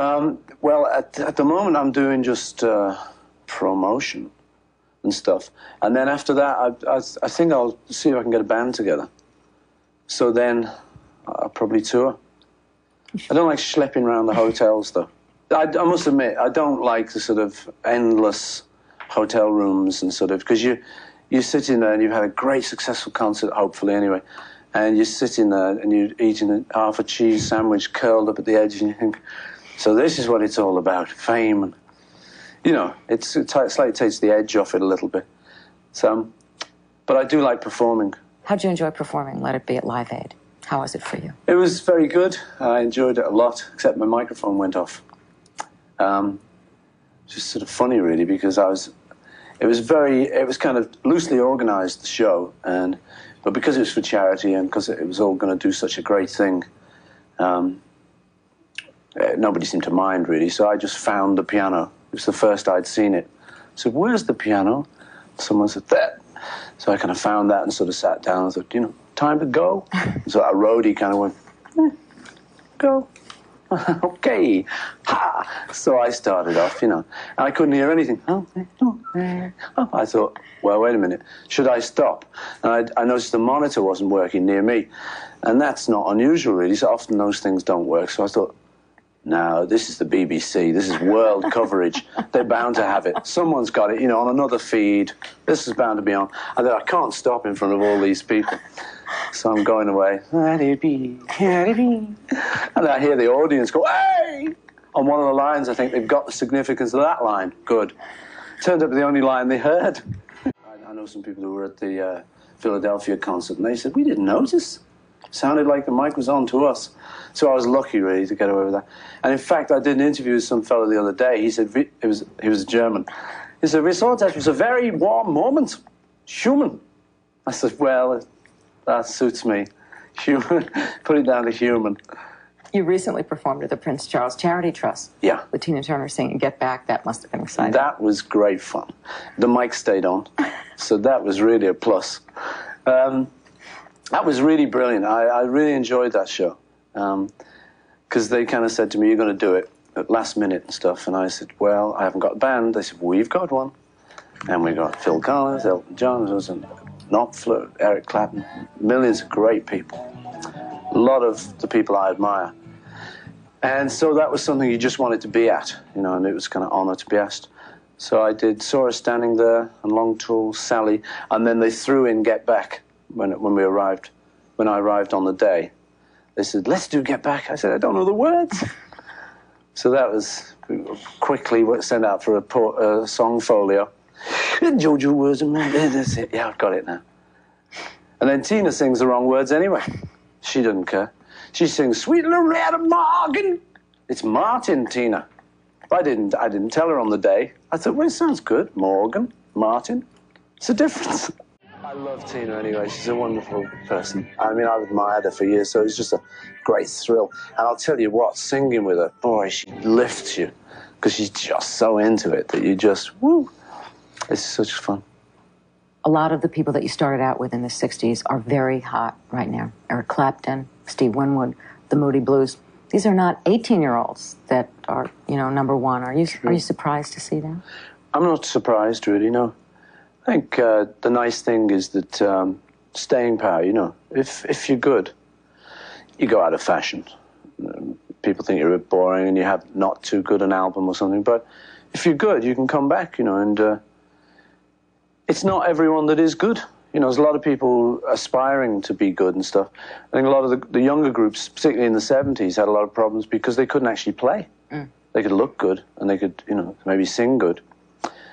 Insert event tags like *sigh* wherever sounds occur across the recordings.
Um, well, at, at the moment, I'm doing just uh, promotion and stuff. And then after that, I, I, I think I'll see if I can get a band together. So then I'll probably tour. I don't like schlepping around the hotels, though. I, I must admit, I don't like the sort of endless hotel rooms and sort of, because you, you're sitting there and you've had a great, successful concert, hopefully anyway, and you're sitting there and you're eating half a cheese sandwich curled up at the edge, and you think, so this is what it's all about fame. And, you know, it's, it takes the edge off it a little bit. So, but I do like performing. How'd you enjoy performing Let It Be at Live Aid? How was it for you? It was very good. I enjoyed it a lot, except my microphone went off. Um, just sort of funny, really, because I was. It was very. It was kind of loosely organised the show, and but because it was for charity and because it was all going to do such a great thing, um, uh, nobody seemed to mind really. So I just found the piano. It was the first I'd seen it. Said, "Where's the piano?" Someone said, that. So I kind of found that and sort of sat down and thought, you know, time to go. so our roadie kind of went, eh, go. *laughs* okay. Ha! So I started off, you know, and I couldn't hear anything. Oh, oh. I thought, well, wait a minute, should I stop? And I, I noticed the monitor wasn't working near me, and that's not unusual, really. So often those things don't work. So I thought, no, this is the BBC. This is world coverage. They're bound to have it. Someone's got it, you know, on another feed. This is bound to be on. I thought, I can't stop in front of all these people. So I'm going away. And I hear the audience go, hey! On one of the lines, I think they've got the significance of that line. Good. Turned up the only line they heard. I, know some people who were at the uh, Philadelphia concert, and they said, we didn't notice. Sounded like the mic was on to us. So I was lucky, really, to get away with that. And in fact, I did an interview with some fellow the other day. He said, it was, he was German. He said, we saw that was a very warm moment. Human. I said, well, that suits me. *laughs* Human. Put it down to human. You recently performed at the Prince Charles Charity Trust. Yeah. With Tina Turner singing Get Back. That must have been exciting. That was great fun. The mic stayed on. *laughs* so that was really a plus. Um, that was really brilliant. I, I really enjoyed that show. Because um, they kind of said to me, You're going to do it at last minute and stuff. And I said, Well, I haven't got a band. They said, We've got one. And we got Phil Collins, Elton John, and Knopfler, Eric Clapton, millions of great people. A lot of the people I admire. And so that was something you just wanted to be at, you know, and it was kind of honor to be asked. So I did Saw Her Standing There and Long Tall Sally, and then they threw in Get Back when, when we arrived, when I arrived on the day. They said, let's do Get Back. I said, I don't know the words. *laughs* so that was quickly sent out for a, a song folio. Jojo words, that's it. Yeah, I've got it now. And then Tina sings the wrong words anyway. She doesn't care. She sings Sweet Loretta Morgan. It's Martin, Tina. I didn't, I didn't tell her on the day. I thought, well, it sounds good. Morgan, Martin. It's a difference. I love Tina anyway. She's a wonderful person. I mean, I've admired her for years, so it's just a great thrill. And I'll tell you what, singing with her, boy, she lifts you because she's just so into it that you just, woo, it's such fun. A lot of the people that you started out with in the 60s are very hot right now. Eric Clapton, Steve Winwood, the Moody Blues. These are not 18 year olds that are, you know, number one. Are you, are you surprised to see that? I'm not surprised, really, no. I think uh, the nice thing is that um, staying power, you know, if, if you're good, you go out of fashion. Um, people think you're a bit boring and you have not too good an album or something, but if you're good, you can come back, you know, and uh, it's not everyone that is good. You know, there's a lot of people aspiring to be good and stuff. I think a lot of the, the younger groups, particularly in the 70s, had a lot of problems because they couldn't actually play. Mm. They could look good and they could, you know, maybe sing good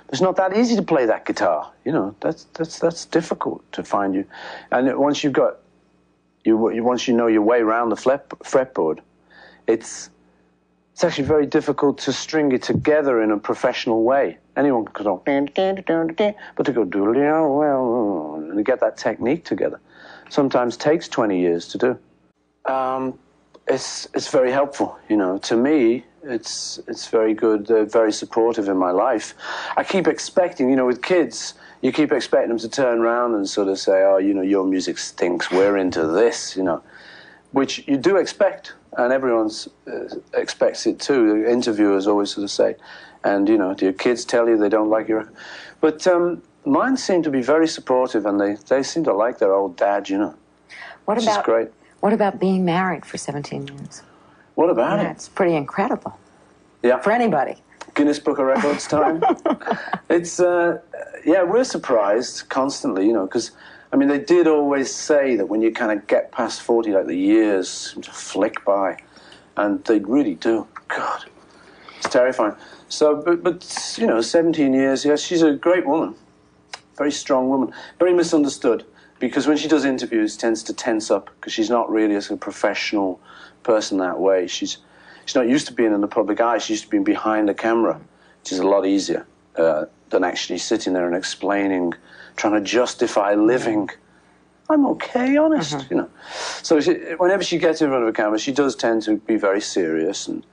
it's not that easy to play that guitar. You know, that's that's that's difficult to find you. And once you've got you once you know your way around the fret, fretboard, it's it's actually very difficult to string it together in a professional way. Anyone can go, but to go do well and get that technique together sometimes takes 20 years to do. Um, it's it's very helpful, you know. To me, it's it's very good. They're very supportive in my life. I keep expecting, you know, with kids, you keep expecting them to turn around and sort of say, "Oh, you know, your music stinks. We're into this," you know, which you do expect. and everyone uh, expects it too. The interviewers always sort of say, and you know, do your kids tell you they don't like your? But um, mine seem to be very supportive, and they, they seem to like their old dad. You know, What which about is great. what about being married for 17 years? What about it? That's pretty incredible Yeah, for anybody. Guinness Book of Records time. *laughs* it's uh, yeah, we're surprised constantly, you know, because I mean they did always say that when you kind of get past forty, like the years seem to flick by, and they really do. God, it's terrifying. So, but but you know, seventeen years. Yes, she's a great woman, very strong woman, very misunderstood. Because when she does interviews, tends to tense up because she's not really a professional person that way. She's she's not used to being in the public eye. She's used to being behind the camera, which is a lot easier uh, than actually sitting there and explaining, trying to justify living. I'm okay, honest, you know. So she, whenever she gets in front of a camera, she does tend to be very serious and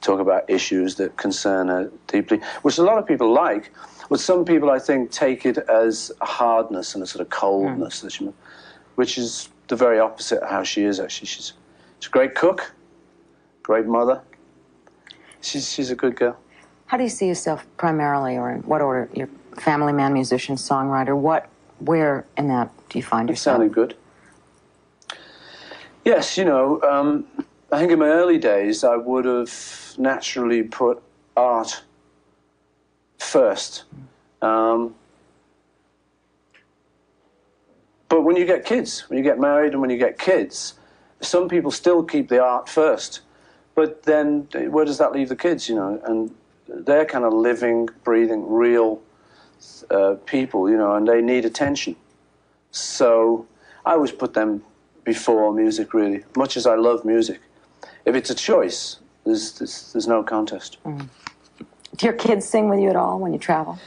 talk about issues that concern her deeply, which a lot of people like. But some people, I think, take it as a hardness and a sort of coldness, that she, which is the very opposite of how she is. Actually, she's she's a great cook, great mother. She's she's a good girl. How do you see yourself primarily, or in what order? You're family man, musician, songwriter. What, where in that do you find It yourself? sounded good. Yes, you know, um, I think in my early days I would have naturally put art first. Um, but when you get kids, when you get married and when you get kids, some people still keep the art first. But then where does that leave the kids, you know? And they're kind of living, breathing, real uh, people, you know, and they need attention. So I always put them before music, really, much as I love music. If it's a choice, there's, there's, there's no contest. Do your kids sing with you at all when you travel?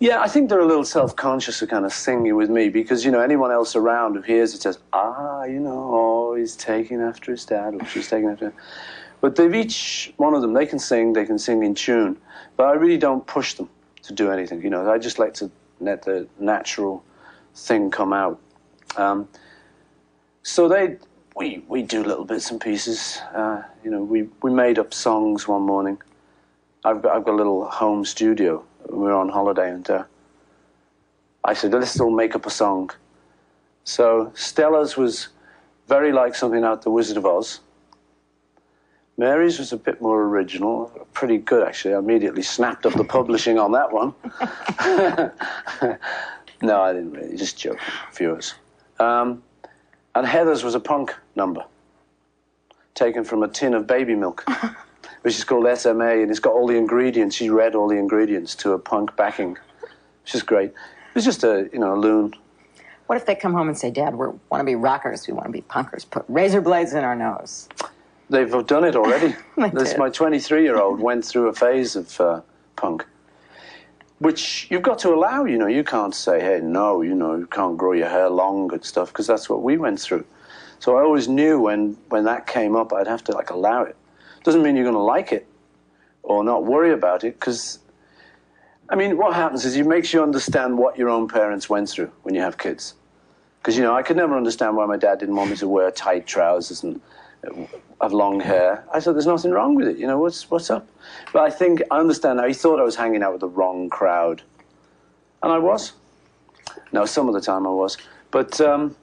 Yeah, I think they're a little self-conscious of kind of singing with me because, you know, anyone else around who hears it says, ah, you know, oh, he's taking after his dad or she's taking after him. But they've each, one of them, they can sing, they can sing in tune. But I really don't push them to do anything, you know. I just like to let the natural thing come out. Um, so they, we, we do little bits and pieces. Uh, you know, we, we made up songs one morning. I've got, I've got a little home studio. We were on holiday, and uh, I said, let's all make up a song. So Stella's was very like something out The Wizard of Oz. Mary's was a bit more original, pretty good actually. I immediately snapped up the publishing on that one. *laughs* no, I didn't really, just joking, viewers. Um, and Heather's was a punk number, taken from a tin of baby milk, *laughs* which is called SMA, and it's got all the ingredients. She read all the ingredients to a punk backing, which is great. It was just a, you know, a loon. What if they come home and say, Dad, we want to be rockers, we want to be punkers, put razor blades in our nose? They've done it already. *laughs* This my 23 year old went through a phase of uh, punk, which you've got to allow. You know, you can't say, "Hey, no," you know, you can't grow your hair long and stuff because that's what we went through. So I always knew when when that came up, I'd have to like allow it. Doesn't mean you're going to like it or not worry about it because. I mean, what happens is it makes you understand what your own parents went through when you have kids. Because, you know, I could never understand why my dad didn't want me to wear tight trousers and uh, have long hair. I thought there's nothing wrong with it. You know, what's, what's up? But I think I understand now. He thought I was hanging out with the wrong crowd. And I was. No, some of the time I was. But um,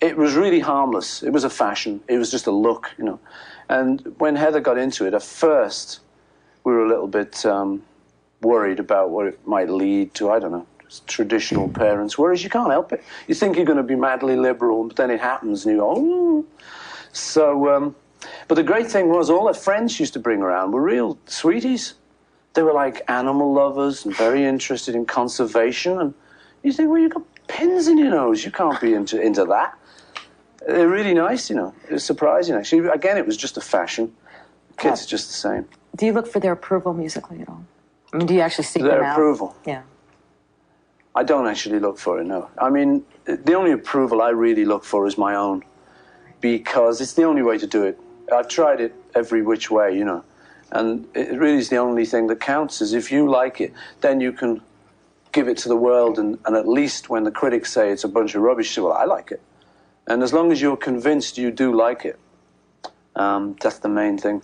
it was really harmless. It was a fashion. It was just a look, you know. And when Heather got into it, at first, we were a little bit um, worried about what it might lead to. I don't know, traditional parents. Whereas you can't help it. You think you're going to be madly liberal, but then it happens, and you go, oh. So, um, but the great thing was, all her friends used to bring around were real sweeties. They were like animal lovers and very interested in conservation. And you think, well, you've got pins in your nose. You can't be into, into that. They're really nice, you know. It was surprising, actually. Again, it was just a fashion. Kids are just the same. Do you look for their approval musically at all? I mean, do you actually seek Their them out? approval. Yeah. I don't actually look for it, no. I mean, the only approval I really look for is my own because it's the only way to do it. I've tried it every which way, you know. And it really is the only thing that counts is if you like it, then you can give it to the world. And, and at least when the critics say it's a bunch of rubbish, say, well, I like it. And as long as you're convinced you do like it, Um, that's the main thing.